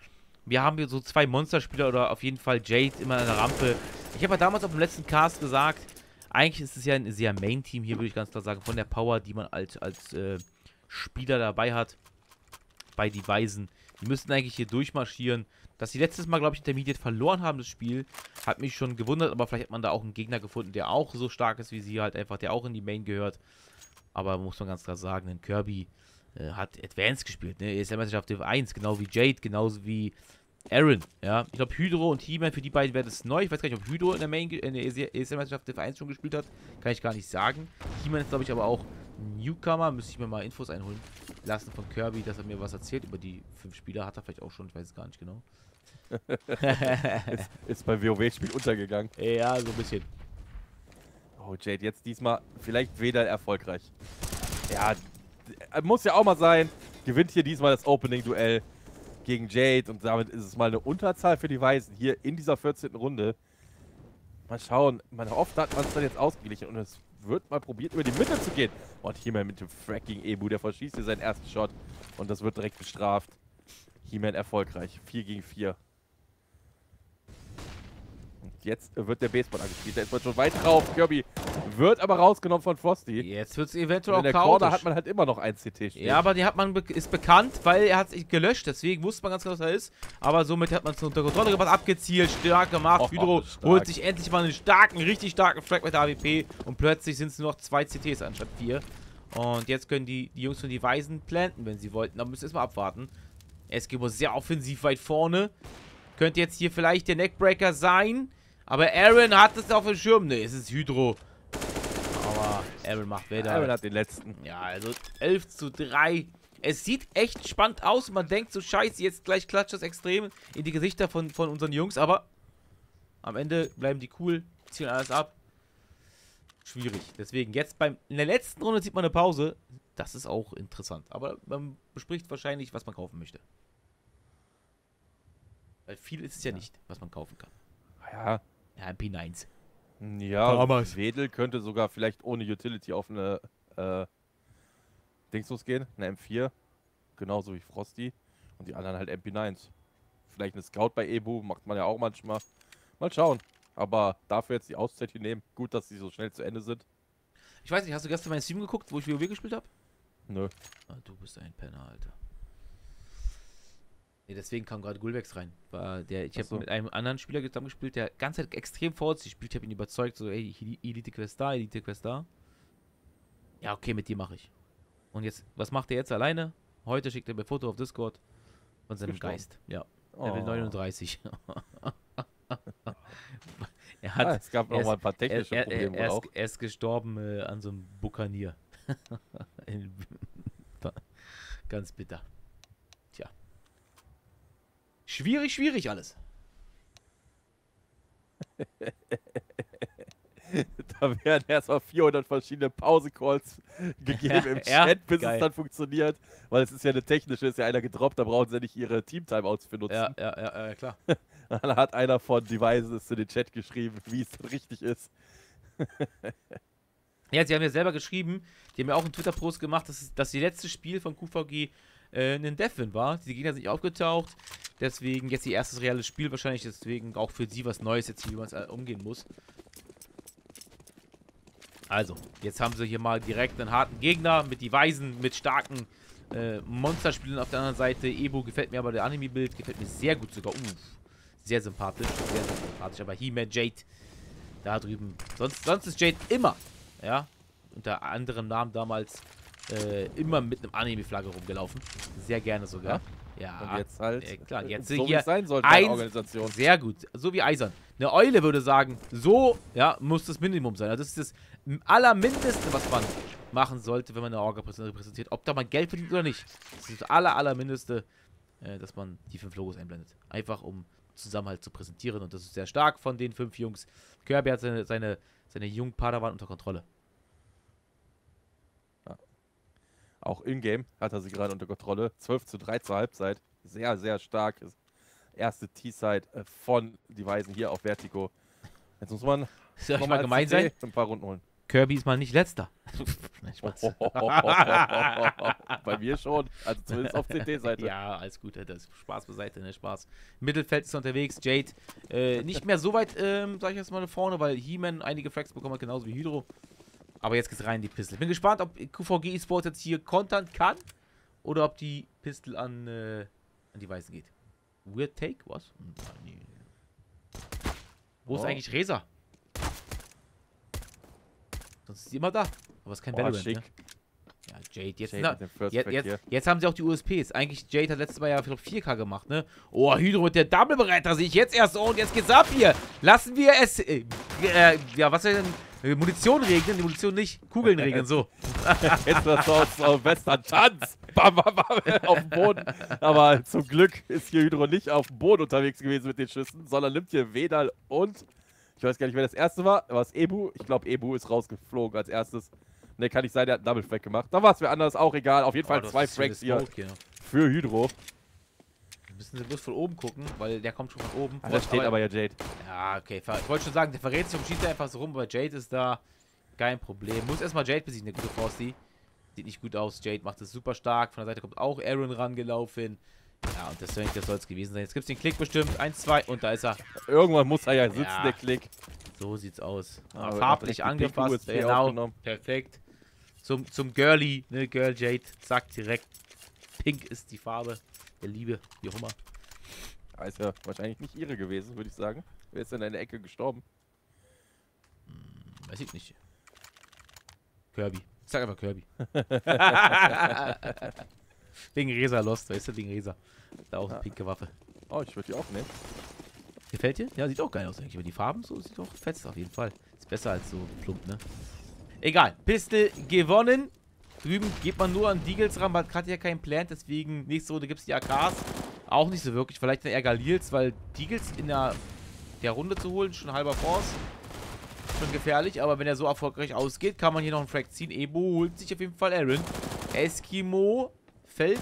Wir haben hier so zwei Monsterspieler oder auf jeden Fall Jade immer an der Rampe. Ich habe ja damals auf dem letzten Cast gesagt, eigentlich ist es ja ein sehr Main-Team hier, würde ich ganz klar sagen, von der Power, die man als, als äh, Spieler dabei hat, bei die Weisen. Die müssten eigentlich hier durchmarschieren. Dass sie letztes Mal, glaube ich, Intermediate verloren haben, das Spiel, hat mich schon gewundert, aber vielleicht hat man da auch einen Gegner gefunden, der auch so stark ist wie sie, halt einfach, der auch in die Main gehört. Aber muss man ganz klar sagen, ein Kirby äh, hat Advanced gespielt, ne? ESL-Meisterschaft Div 1, genau wie Jade, genauso wie Aaron, ja. Ich glaube, Hydro und He-Man, für die beiden wäre das neu. Ich weiß gar nicht, ob Hydro in der Main, in der ESL-Meisterschaft Div 1 schon gespielt hat. Kann ich gar nicht sagen. He-Man ist, glaube ich, aber auch Newcomer. Müsste ich mir mal Infos einholen lassen von Kirby, dass er mir was erzählt über die fünf Spieler. Hat er vielleicht auch schon, ich weiß es gar nicht genau. Ist, ist beim WoW-Spiel untergegangen. ja, so ein bisschen. Oh, Jade, jetzt diesmal vielleicht Vedal erfolgreich. Ja, d- muss ja auch mal sein. gewinnt hier diesmal das Opening-Duell gegen Jade und damit ist es mal eine Unterzahl für die Weißen hier in dieser 14. Runde. Mal schauen, man oft hat man es dann jetzt ausgeglichen und es wird mal probiert, über die Mitte zu gehen. Und hier mal mit dem Fracking Ebu, der verschießt hier seinen ersten Shot und das wird direkt bestraft. He-Man erfolgreich. 4 gegen 4. Und jetzt wird der Baseball angespielt. Da ist man schon weit drauf. Kirby wird aber rausgenommen von Frosty. Jetzt wird es Und eventuell in auch der Corner chaotisch. hat man halt immer noch ein CT stehen. Ja, aber die hat man be ist bekannt, weil er hat sich gelöscht, deswegen wusste man ganz genau, was er ist. Aber somit hat man es unter Kontrolle gebracht, abgezielt, stark gemacht. Oh, Hydro stark. holt sich endlich mal einen starken, richtig starken Frag mit der AWP und plötzlich sind es nur noch zwei CTs anstatt vier. Und jetzt können die, die Jungs von die Weisen planten, wenn sie wollten. Aber müssen erstmal abwarten. Eskimo sehr offensiv weit vorne. Könnte jetzt hier vielleicht der Neckbreaker sein. Aber Aaron hat es auf dem Schirm. Ne, es ist Hydro. Aber Aaron macht Wetter. Aaron hat den letzten. Ja, also 11 zu 3. Es sieht echt spannend aus. Man denkt so, scheiße, jetzt gleich klatscht das extrem in die Gesichter von, von unseren Jungs. Aber am Ende bleiben die cool, ziehen alles ab. Schwierig. Deswegen, jetzt beim, in der letzten Runde sieht man eine Pause. Das ist auch interessant. Aber man bespricht wahrscheinlich, was man kaufen möchte. Weil viel ist es ja, Ja. nicht, was man kaufen kann. Ja, Ja, P9s. ja Damals. Wedel könnte sogar vielleicht ohne Utility auf eine äh, Dingslos gehen, eine M4. Genauso wie Frosty. Und die anderen halt MP9s. Vielleicht eine Scout bei Ebu, macht man ja auch manchmal. Mal schauen. Aber dafür jetzt die Auszeit hier nehmen. Gut, dass die so schnell zu Ende sind. Ich weiß nicht, hast du gestern meinen Stream geguckt, wo ich WoW gespielt habe? Nö. Ah, du bist ein Penner, Alter. Nee, deswegen kam gerade Gulvex rein. War der, ich habe so. mit einem anderen Spieler zusammen gespielt, der ganz halt extrem vorsichtig spielt. Ich habe ihn überzeugt, so, ey, Eli- Elite-Quest da, Elite-Quest da. Ja, okay, mit dir mache ich. Und jetzt, was macht er jetzt alleine? Heute schickt er mir ein Foto auf Discord von seinem Gestorben. Geist. Ja, Oh. Level 39. er hat, Ah, es gab er noch mal ein paar er, technische er, er, Probleme er, auch. ist, er ist gestorben äh, an so einem Bukanier. Ganz bitter. Schwierig, schwierig alles. Da werden erstmal 400 verschiedene Pause-Calls gegeben im Ja, Chat, bis geil. es dann funktioniert. Weil es ist ja eine technische, ist ja einer gedroppt, da brauchen sie ja nicht ihre Team-Timeouts für nutzen. Ja, ja, ja, ja, klar. Dann hat einer von Devices in den Chat geschrieben, wie es denn richtig ist. Ja, sie haben ja selber geschrieben, die haben ja auch einen Twitter-Post gemacht, dass, dass das letzte Spiel von QVG äh, ein Deathwin war. Die Gegner sind nicht aufgetaucht. Deswegen jetzt ihr erstes reales Spiel wahrscheinlich. Deswegen auch für sie was Neues jetzt hier, wie man es äh, umgehen muss. Also, jetzt haben sie hier mal direkt einen harten Gegner mit die Weisen, mit starken äh, Monsterspielen auf der anderen Seite. Ebu gefällt mir aber der Anime-Bild, gefällt mir sehr gut sogar. Uff, sehr sympathisch, sehr, sehr sympathisch. Aber He-Man, Jade, da drüben. Sonst, sonst ist Jade immer, ja, unter anderem Namen damals, äh, immer mit einem Anime-Flagge rumgelaufen. Sehr gerne sogar. Ja, Und jetzt halt, äh, klar, jetzt so hier sein sollte eins- Organisation. sehr gut. So wie Eisern. Eine Eule würde sagen, so ja, muss das Minimum sein. Also das ist das Allermindeste, was man machen sollte, wenn man eine Orga präs- repräsentiert. Ob da man Geld verdient oder nicht. Das ist das Aller, Allermindeste, äh, dass man die fünf Logos einblendet. Einfach um Zusammenhalt zu präsentieren. Und das ist sehr stark von den fünf Jungs. Kirby hat seine, seine, seine jungen Padawan unter Kontrolle. Auch in-game hat er sie gerade unter Kontrolle. 12 zu 3 zur Halbzeit. Sehr, sehr stark. Erste T-Side äh, von die Weisen hier auf Vertigo. Jetzt muss man Soll ich mal gemein sein? ein paar Runden holen. Kirby ist mal nicht letzter. Nein, Spaß. Bei mir schon. Also zumindest auf CT-Seite. Ja, alles gut, das ist Spaß beiseite, ne, Spaß. Mittelfeld ist unterwegs, Jade äh, nicht mehr so weit, ähm, sag ich jetzt mal, vorne, weil He-Man einige Frags bekommen hat, genauso wie Hydro. Aber jetzt geht's rein in die Pistol. Bin gespannt, ob QVG Esports jetzt hier kontern kann oder ob die Pistol an, äh, an die Weißen geht. Weird Take, was? Hm, nee. Wo ist Oh. eigentlich Reza? Sonst ist sie immer da. Aber es ist kein Boah, Valorant, schick. ne? Ja, Jade, jetzt, Jade na, Jetzt, jetzt, jetzt haben sie auch die USPs. Eigentlich, Jade hat letztes Mal ja ich glaub, 4K gemacht, ne? Oh, Hydro mit der Double-Bereiter sehe ich jetzt erst. Oh, und jetzt geht's ab hier. Lassen wir es. Äh, äh, ja, was soll denn? Munition regnen? Die Munition nicht. Kugeln regnen, so. Jetzt das aus aus Western Tanz. Bam, bam, bam, auf dem Boden. Aber zum Glück ist hier Hydro nicht auf dem Boden unterwegs gewesen mit den Schüssen, sondern nimmt hier Vedal und ich weiß gar nicht, wer das erste war. War es Ebu? Ich glaube, Ebu ist rausgeflogen als erstes Ne, kann nicht sein, der hat einen Double Frag gemacht. Da war es mir anders auch egal. Auf jeden Fall Oh, zwei Frags hier hier. für Hydro. Müssen sie bloß von oben gucken, weil der kommt schon von oben. Ah, da steht aber ja Jade. Ja, okay. Ich wollte schon sagen, der verrät sich schießt einfach so rum, aber Jade ist da kein Problem. Muss erstmal Jade besiegen, der gute Frosty. Sieht nicht gut aus. Jade macht es super stark. Von der Seite kommt auch Aaron rangelaufen. Ja, und das, das soll es gewesen sein. Jetzt gibt es den Klick bestimmt. Eins, zwei und da ist er. Irgendwann muss er ja sitzen, Ja. der Klick. So sieht's aus. Ah, Farblich angepasst. Genau. Perfekt. Zum, zum Girly, ne, Girl Jade. Sagt direkt. Pink ist die Farbe der Liebe. Wie auch immer. Ja, ist ja wahrscheinlich nicht ihre gewesen, würde ich sagen. Wer ist denn in der Ecke gestorben? Weiß ich nicht. Kirby. Ich sag einfach Kirby. wegen Resa Lost, weißt du, wegen Resa. Da auch eine Ja. pinke Waffe. Oh, ich würde die aufnehmen. Gefällt dir? Ja, sieht auch geil aus eigentlich. Aber die Farben so sieht auch fetzt auf jeden Fall. Ist besser als so plump, ne? Egal. Pistol gewonnen. Drüben geht man nur an Deagles ran, man hat ja keinen Plant, deswegen nächste Runde gibt es die AKs. Auch nicht so wirklich. Vielleicht dann eher Galils, weil Deagles in der, der Runde zu holen, schon halber Force. Schon gefährlich, aber wenn er so erfolgreich ausgeht, kann man hier noch einen Frag ziehen. Ebo holt sich auf jeden Fall Aaron. Eskimo fällt.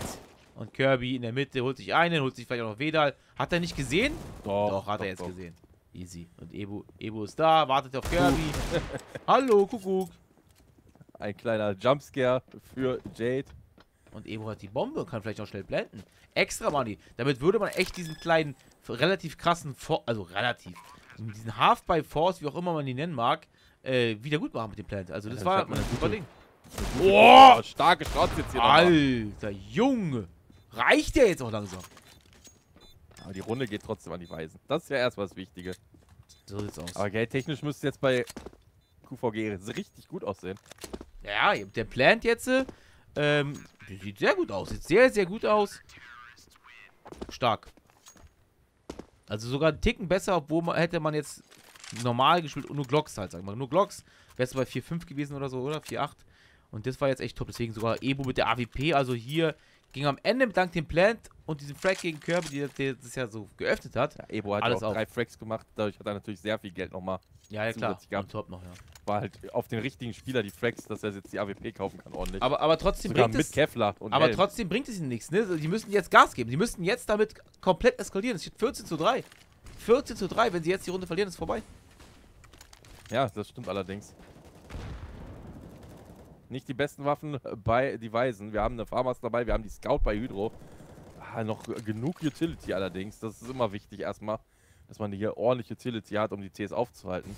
Und Kirby in der Mitte holt sich einen, holt sich vielleicht auch noch Vedal. Hat er nicht gesehen? Doch, hat er jetzt gesehen. Easy. Und Ebo, Ebo ist da, wartet auf Kirby. Hallo, Kuckuck. Ein kleiner Jumpscare für Jade. Und Ebo hat die Bombe und kann vielleicht auch schnell blenden. Extra Money. Damit würde man echt diesen kleinen, relativ krassen, For also relativ, diesen Half by Force, wie auch immer man die nennen mag, äh, wieder gut machen mit dem Plant. Also das Ja, das war ein super Ding. Oh, starke Shots jetzt hier. Alter, Junge. Reicht der jetzt auch langsam? Aber die Runde geht trotzdem an die Weisen. Das ist ja erstmal das Wichtige. So sieht's aus. Aber geldtechnisch müsste jetzt bei QVG richtig gut aussehen. Ja, der Plant jetzt, äh, ähm, sieht sehr gut aus. Sieht sehr, sehr gut aus. Stark. Also sogar einen Ticken besser, obwohl man, hätte man jetzt normal gespielt und nur Glocks halt, sag mal. Nur Glocks wäre es bei 4-5 gewesen oder so, oder? 4-8. Und das war jetzt echt top. Deswegen sogar Ebo mit der AWP. Also hier ging am Ende dank dem Plant und diesem Frag gegen Kirby, der, der das ja so geöffnet hat. Ja, Ebo hat Alles auch auf. drei Fracks gemacht. Dadurch hat er natürlich sehr viel Geld nochmal. Ja, ja klar. Gehabt. Top noch, ja. War halt auf den richtigen Spieler die Fracks, dass er jetzt die AWP kaufen kann ordentlich. Aber, aber trotzdem Sogar bringt mit es... Kevlar und Aber Helm. trotzdem bringt es ihnen nichts, ne? Die müssen jetzt Gas geben. Die müssten jetzt damit komplett eskalieren. Es steht 14 zu 3. 14 zu 3. Wenn sie jetzt die Runde verlieren, ist vorbei. Ja, das stimmt allerdings. Nicht die besten Waffen bei die Weisen. Wir haben eine Farmers dabei, wir haben die Scout bei Hydro. Ah, noch genug Utility allerdings. Das ist immer wichtig erstmal, dass man hier ordentlich Utility hat, um die Cs aufzuhalten.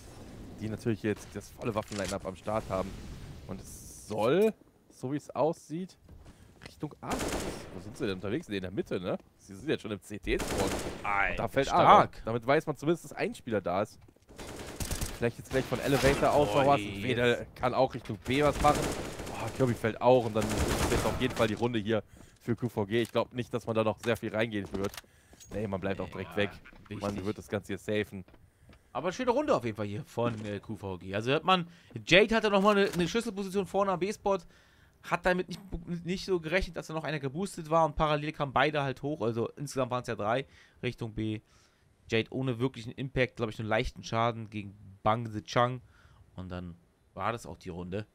Die natürlich jetzt das volle Waffenline-Up am Start haben. Und es soll, so wie es aussieht, Richtung A. Wo sind sie denn unterwegs? Nee, in der Mitte, ne? Sie sind jetzt schon im CT-Spawn. Da fällt A. stark. raus. Damit weiß man zumindest, dass ein Spieler da ist. Vielleicht jetzt gleich von Elevator aus noch was. Boy, Wedel kann auch Richtung B was machen. Kirby fällt auch und dann ist jetzt auf jeden Fall die Runde hier für QVG. Ich glaube nicht, dass man da noch sehr viel reingehen wird. Nee, man bleibt auch direkt Ja, weg. wichtig. Man wird das Ganze hier safen. Aber schöne Runde auf jeden Fall hier von äh, QVG. Also hat man, Jade hatte nochmal eine, eine Schlüsselposition vorne am B-Spot. Hat damit nicht, nicht so gerechnet, dass da noch einer geboostet war und parallel kamen beide halt hoch. Also insgesamt waren es ja drei Richtung B. Jade ohne wirklichen Impact, glaube ich, nur leichten Schaden gegen Bang the Chang. Und dann war das auch die Runde.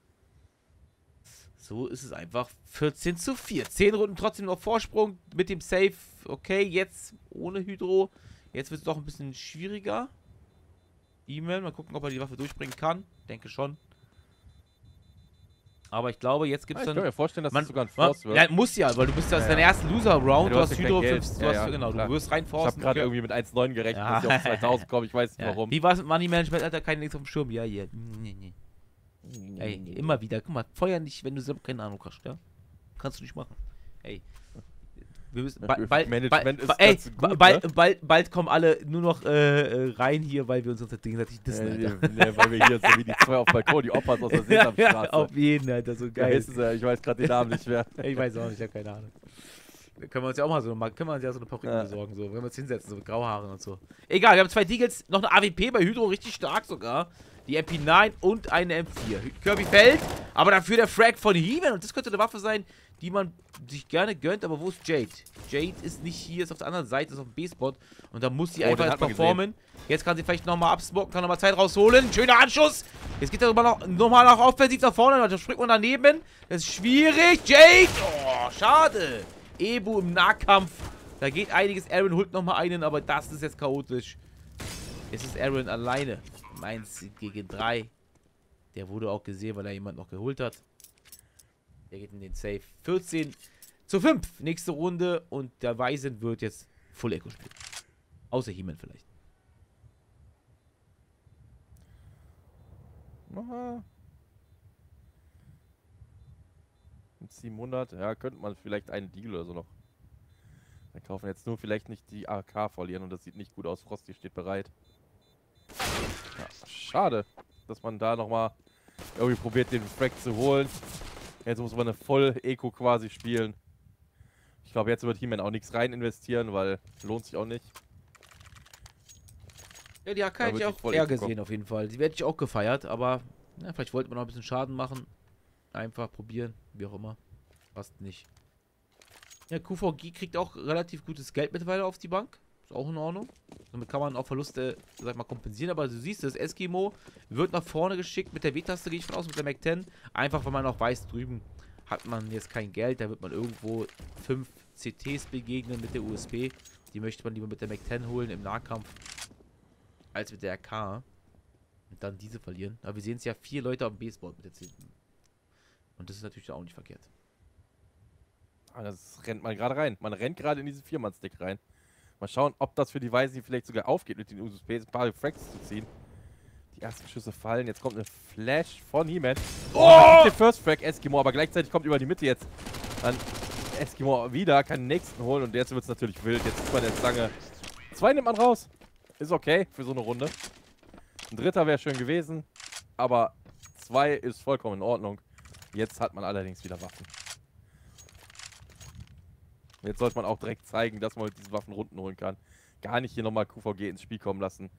So ist es einfach 14 zu 4. 10 Runden trotzdem noch Vorsprung mit dem Safe. Okay, jetzt ohne Hydro. Jetzt wird es doch ein bisschen schwieriger. E-Mail, mal gucken, ob er die Waffe durchbringen kann. Denke schon. Aber ich glaube, jetzt gibt es ich dann. kann mir vorstellen, dass Man, es sogar ein man, Force wird. ja, muss ja, weil du bist ja, das Ja, dein erster Loser-Round. Ja, du, hast Hydro, kein fünf, Geld. du Ja, hast, genau, klar. du wirst rein Ich habe gerade Okay. irgendwie mit 1,9 gerechnet, dass ich auf 2000 komme. Ich weiß nicht warum. Wie war es mit Money Management, Alter? Kein nichts auf dem Schirm. Ja, ja. Nee, nee. Ey, immer wieder. Guck mal, feuer nicht, wenn du selber keine Ahnung hast, ja? Kannst du nicht machen. Ey. Wir müssen bald, bald, Management bald, ist ey, gut, bald, ne? bald, bald kommen alle nur noch äh, äh, rein hier, weil wir uns uns gegenseitig dissen, Alter. nee, weil wir hier so wie die zwei auf Balkon, die Opas aus der Ja, Sesamstraße. auf jeden, Alter, so geil. es, äh, ich weiß gerade den Namen nicht mehr. Ich weiß auch nicht, ich habe keine Ahnung. Können wir uns ja auch mal so, können wir uns ja so eine Perücke Ja. besorgen, so, wenn wir uns hinsetzen, so mit Grauhaaren und so. Egal, wir haben zwei Deagles, noch eine AWP bei Hydro, richtig stark sogar. Die MP9 und eine M4. Kirby fällt, aber dafür der Frag von Heeman. Und das könnte eine Waffe sein, die man sich gerne gönnt. Aber wo ist Jade? Jade ist nicht hier, ist auf der anderen Seite, ist auf dem B-Spot. Und da muss sie Oh, einfach jetzt performen. Jetzt kann sie vielleicht nochmal absmoken, kann nochmal Zeit rausholen. Schöner Anschuss. Jetzt geht er nochmal noch, noch mal nach offensiv nach vorne. Da springt man daneben. Das ist schwierig. Jade. Oh, schade. Ebu im Nahkampf. Da geht einiges. Aaron holt nochmal einen, aber das ist jetzt chaotisch. Es ist Aaron alleine. Meins gegen drei. Der wurde auch gesehen, weil er jemand noch geholt hat. Der geht in den Safe. 14 zu 5. Nächste Runde. Und der Weisen wird jetzt Full Echo spielen. Außer He-Man vielleicht. Aha. Mit 700, ja, könnte man vielleicht einen Deal oder so noch. Dann kaufen jetzt nur vielleicht nicht die AK verlieren und das sieht nicht gut aus. Frosty steht bereit. Ja, schade, dass man da nochmal irgendwie probiert, den Frag zu holen. Jetzt muss man eine Voll-Eco quasi spielen. Ich glaube, jetzt wird He-Man auch nichts rein investieren, weil lohnt sich auch nicht. Ja, die AK hätte ich auch voll eher gesehen auf jeden Fall. Die werde ich auch gefeiert, aber ja, vielleicht wollte man noch ein bisschen Schaden machen. Einfach probieren, wie auch immer. Passt nicht. Ja, QVG kriegt auch relativ gutes Geld mittlerweile auf die Bank. Ist auch in Ordnung. Damit kann man auch Verluste, sag mal, kompensieren. Aber du siehst, das Eskimo wird nach vorne geschickt mit der W-Taste, gehe ich von aus, mit der Mac 10. Einfach, weil man auch weiß, drüben hat man jetzt kein Geld. Da wird man irgendwo fünf CTs begegnen mit der USB. Die möchte man lieber mit der Mac 10 holen im Nahkampf als mit der AK. Und dann diese verlieren. Aber wir sehen es ja, vier Leute am B-Spot mit der 10. Und das ist natürlich auch nicht verkehrt. Ah, das rennt man gerade rein. Man rennt gerade in diesen Viermann-Stick rein. Mal schauen, ob das für die Weisen vielleicht sogar aufgeht, mit den USPs ein paar Frags zu ziehen. Die ersten Schüsse fallen. Jetzt kommt eine Flash von He-Man. Oh! Der First Frag Eskimo, aber gleichzeitig kommt über die Mitte jetzt dann Eskimo wieder, kann den nächsten holen und jetzt wird es natürlich wild. Jetzt ist man jetzt lange. Zwei nimmt man raus. Ist okay für so eine Runde. Ein dritter wäre schön gewesen, aber zwei ist vollkommen in Ordnung. Jetzt hat man allerdings wieder Waffen. Jetzt sollte man auch direkt zeigen, dass man mit diesen Waffen Runden holen kann. Gar nicht hier nochmal QVG ins Spiel kommen lassen.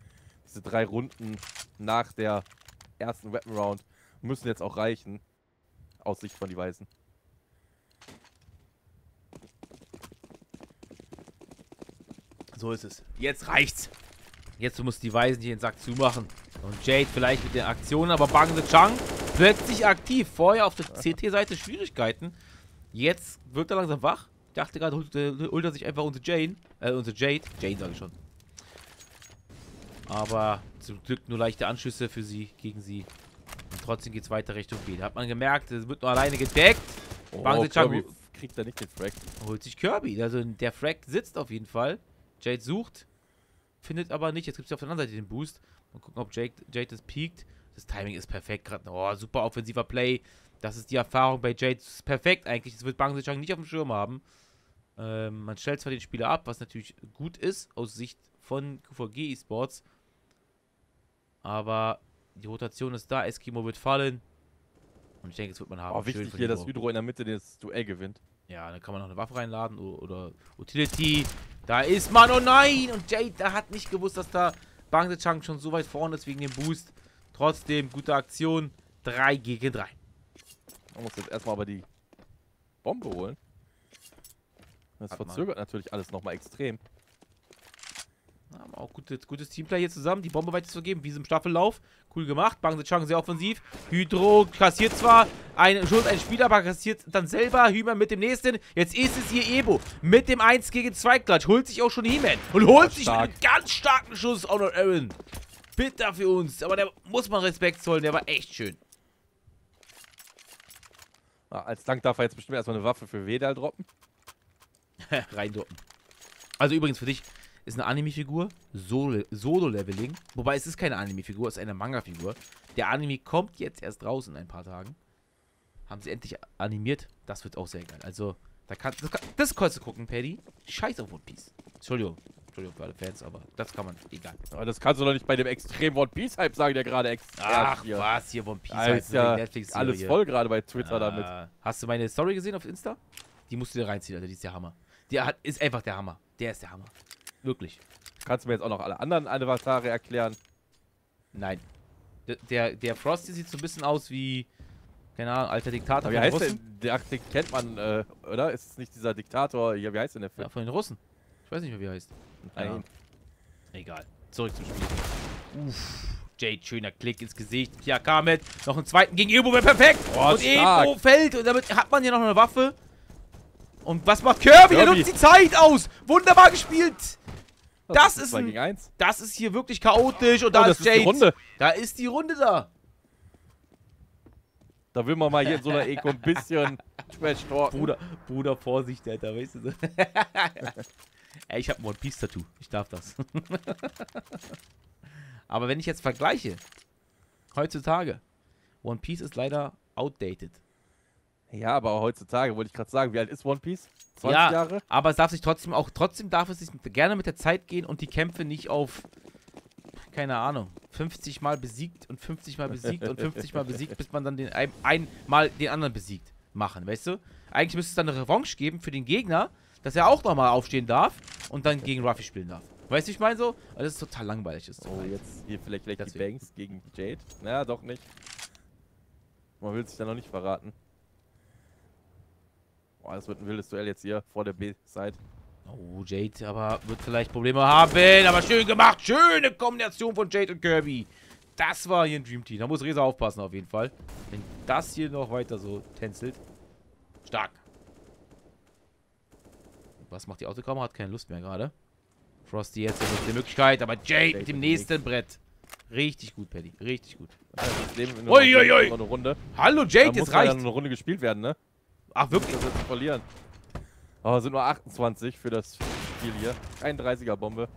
Diese drei Runden nach der ersten Weapon Round müssen jetzt auch reichen. Aus Sicht von die Weißen. So ist es. Jetzt reicht's. Jetzt muss die Weisen hier den Sack zumachen. Und Jade vielleicht mit den Aktionen, aber Bang the Chang plötzlich aktiv. Vorher auf der CT-Seite Schwierigkeiten. Jetzt wirkt er langsam wach. Ich dachte gerade, holt, äh, holt er sich einfach unsere Jane. Äh, unsere Jade. Jane sage ich schon. Aber zum Glück nur leichte Anschüsse für sie, gegen sie. Und trotzdem geht's weiter Richtung B. Da hat man gemerkt, es wird nur alleine gedeckt. Bang Oh, Kirby kriegt da nicht den Frag. holt sich Kirby. Also der Frag sitzt auf jeden Fall. Jade sucht, findet aber nicht. Jetzt gibt es auf der anderen Seite den Boost. Mal gucken, ob Jade, Jade das piekt. Das Timing ist perfekt gerade. Oh, super offensiver Play. Das ist die Erfahrung bei Jade. Das ist perfekt eigentlich. Das wird Bang Sechang nicht auf dem Schirm haben. Ähm, man stellt zwar den Spieler ab, was natürlich gut ist aus Sicht von QVG Esports. Aber die Rotation ist da. Eskimo wird fallen. Und ich denke, es wird man haben. Oh, Schön wichtig hier, dass. Hydro in der Mitte das Duell gewinnt. Ja, dann kann man noch eine Waffe reinladen oder Utility. Da ist man, oh nein! Und Jade, da hat nicht gewusst, dass da Bang Chang schon so weit vorne ist wegen dem Boost. Trotzdem, gute Aktion. 3 gegen 3. Man muss jetzt erstmal aber die Bombe holen. Das Hat man. verzögert natürlich alles nochmal extrem. Haben auch gutes, gutes Teamplay hier zusammen, die Bombe weiterzugeben, wie es im Staffellauf. Cool gemacht. Bang Chang sehr offensiv. Hydro kassiert zwar ein, schon ein Spieler, aber kassiert dann selber. Hümer mit dem nächsten. Jetzt ist es hier Ebo mit dem 1 gegen 2 Klatsch. Holt sich auch schon He-Man. Und holt sich stark. einen ganz starken Schuss auch noch Aaron. Bitter für uns. Aber der muss man Respekt zollen. Der war echt schön. Ah, als Dank darf er jetzt bestimmt erstmal eine Waffe für Wedal droppen. Reindrucken. Also übrigens für dich ist eine Anime-Figur Solo- Solo-Leveling. Wobei es ist keine Anime-Figur, es ist eine Manga-Figur. Der Anime kommt jetzt erst raus in ein paar Tagen. Haben sie endlich animiert. Das wird auch sehr geil. Also, da kann, das, kann, das kannst du gucken, Paddy. Scheiß auf One Piece. Entschuldigung. Entschuldigung für alle Fans, aber das kann man. Egal. Aber das kannst du doch nicht bei dem extremen One Piece Hype sagen, der gerade ex Ach, hier. was hier, One Piece. Heißt ist ja Netflix-Serie. alles voll gerade bei Twitter damit. Ah, Hast du meine Story gesehen auf Insta? Die musst du dir reinziehen, Alter. Die ist der Hammer. Der hat, ist einfach der Hammer. Der ist der Hammer. Wirklich. Kannst du mir jetzt auch noch alle anderen Avatare erklären? Nein. Der, der, der Frosty sieht so ein bisschen aus wie, keine Ahnung, alter Diktator Aber wie heißt Russen. der? Der kennt man, äh, oder? Ist es nicht dieser Diktator? Ja, wie heißt denn der Film? Ja, von den Russen. Ich weiß nicht mehr, wie er heißt. Ahnung. Egal. Zurück zum Spiel. Uff. Jade, schöner Klick ins Gesicht. Ja, Kamet. Noch einen zweiten gegen Ebo wäre perfekt. Oh, und stark. Ebo fällt. Und damit hat man ja noch eine Waffe. Und was macht Kirby? Er Kirby. nutzt die Zeit aus. Wunderbar gespielt. Das ist zwei ein-. Das ist hier wirklich chaotisch. Und da Oh, das ist ist die Jade. Runde. Da ist die Runde da. Da will man mal hier in so einer Eko ein bisschen Trash talken. Bruder, Bruder, Vorsicht, Alter, weißt du so. Ey, ich hab ein One Piece Tattoo. Ich darf das. Aber wenn ich jetzt vergleiche, heutzutage, One Piece ist leider outdated. Ja, aber heutzutage wollte ich gerade sagen, wie alt ist One Piece? 20 ja, Jahre? aber es darf sich trotzdem auch, trotzdem darf es sich gerne mit der Zeit gehen und die Kämpfe nicht auf, keine Ahnung, 50 Mal besiegt und 50 Mal besiegt und 50 Mal besiegt, bis man dann den ein, einmal den anderen besiegt machen, weißt du? Eigentlich müsste es dann eine Revanche geben für den Gegner, dass er auch nochmal aufstehen darf und dann gegen Ruffy spielen darf. Weißt du, ich meine so? Also das ist total langweilig. Ist Oh, jetzt hier vielleicht, vielleicht die Deswegen. Banks gegen Jade. Na, doch nicht. Man will sich da noch nicht verraten. Boah, das wird ein wildes Duell jetzt hier vor der B-Side. Oh, Jade, aber wird vielleicht Probleme haben. Aber schön gemacht. Schöne Kombination von Jade und Kirby. Das war hier ein Dream Team. Da muss Reza aufpassen auf jeden Fall. Wenn das hier noch weiter so tänzelt. Stark. Was macht die Autokamera? Hat keine Lust mehr gerade. Frosty jetzt mit der Möglichkeit. Aber Jade mit dem nächsten Brett. Richtig gut, Paddy. Richtig gut. Ja, Leben in Ui, ui, eine Runde. Hallo, Jade, jetzt ja reicht. eine Runde gespielt werden, ne? Ach, wirklich? Das zu verlieren. Aber es sind nur 28 für das Spiel hier. Kein 30er Bombe.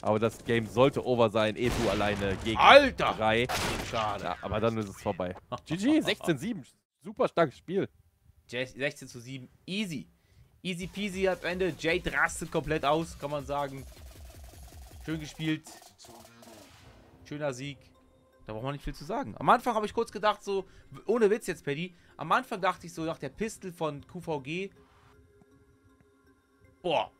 Aber das Game sollte over sein. Esu alleine gegen Alter! drei. Schade. Ja, aber dann ist es vorbei. GG, 16-7. Super starkes Spiel. 16 zu 7. Easy. Easy peasy am Ende. Jade rastet komplett aus, kann man sagen. Schön gespielt. Schöner Sieg. Da braucht man nicht viel zu sagen. Am Anfang habe ich kurz gedacht, so, ohne Witz jetzt, Paddy. Am Anfang dachte ich so, nach der Pistol von QVG. Boah.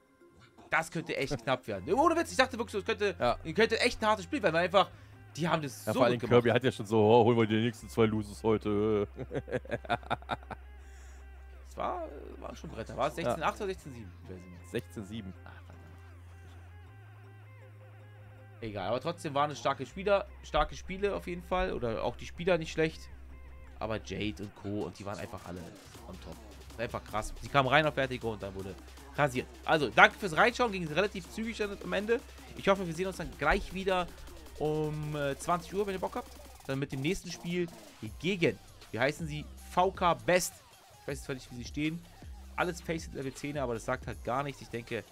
Das könnte echt knapp werden. Ohne Witz, ich dachte wirklich so, es könnte, Ja. könnte echt ein hartes Spiel werden, weil einfach, die haben das Ja, so vor allem gut gemacht. Kirby hat ja schon so, oh, holen wir die nächsten zwei Loses heute. War, war schon Bretter. War es 16-8 oder 16-7? Ich weiß nicht mehr. 16-7. Ach, verdammt. Egal, aber trotzdem waren es starke Spieler, starke Spiele auf jeden Fall. Oder auch die Spieler nicht schlecht. Aber Jade und Co. und die waren einfach alle on top. Einfach krass. Sie kamen rein auf Vertigo und dann wurde rasiert. Also, danke fürs Reinschauen. Ging relativ zügig am Ende. Ich hoffe, wir sehen uns dann gleich wieder um äh, 20 Uhr, wenn ihr Bock habt. Dann mit dem nächsten Spiel gegen, wie heißen sie? VK Best. Ich weiß zwar nicht, wie sie stehen. Alles Faceit Level 10, aber das sagt halt gar nichts. Ich denke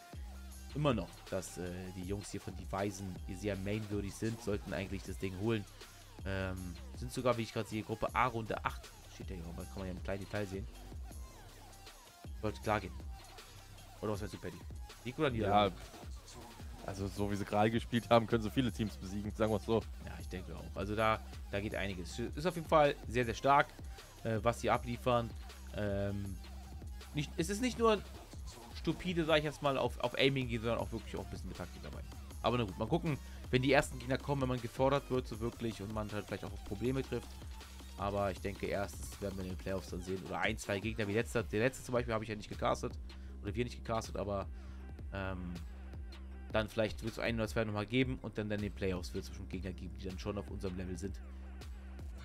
immer noch, dass äh, die Jungs hier von die Weisen hier sehr mainwürdig sind, sollten eigentlich das Ding holen. Ähm, sind sogar, wie ich gerade sehe, Gruppe A, Runde 8. Steht ja hier, kann man ja im kleinen Detail sehen. Sollte klar gehen. Oder was meinst du, Paddy? Sieg oder Ja, Niederlage? also so wie sie gerade gespielt haben, können sie viele Teams besiegen, sagen wir es so. Ja, ich denke auch. Also da, da geht einiges. Ist auf jeden Fall sehr, sehr stark, äh, was sie abliefern. Ähm, nicht, es ist nicht nur stupide, sag ich jetzt mal, auf, auf Aiming gehen, sondern auch wirklich auch ein bisschen mit Taktik dabei. Aber na gut, mal gucken, wenn die ersten Gegner kommen, wenn man gefordert wird, so wirklich, und man halt vielleicht auch auf Probleme trifft. Aber ich denke, erstens werden wir in den Playoffs dann sehen. Oder ein, zwei Gegner wie letzter. Der letzte zum Beispiel habe ich ja nicht gecastet. Oder wir nicht gecastet, aber ähm, dann vielleicht wird es ein oder zwei nochmal geben und dann in den Playoffs wird es schon Gegner geben, die dann schon auf unserem Level sind.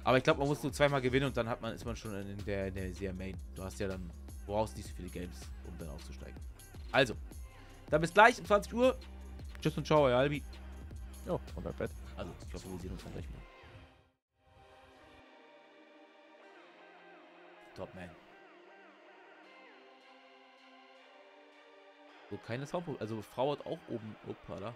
Aber ich glaube, man muss nur zweimal gewinnen und dann hat man, ist man schon in der, in der sehr Main. Du hast ja dann, brauchst nicht so viele Games, um dann aufzusteigen. Also, dann bis gleich um 20 Uhr. Tschüss und ciao, euer Albi. Jo, und ein Bett. Also, ich hoffe, wir sehen uns dann gleich wieder. Top, man. So, keine Soundprobleme. Also, Frau hat auch oben. Opala.